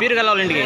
పీరు కల వాళ్ళ ఇంటికి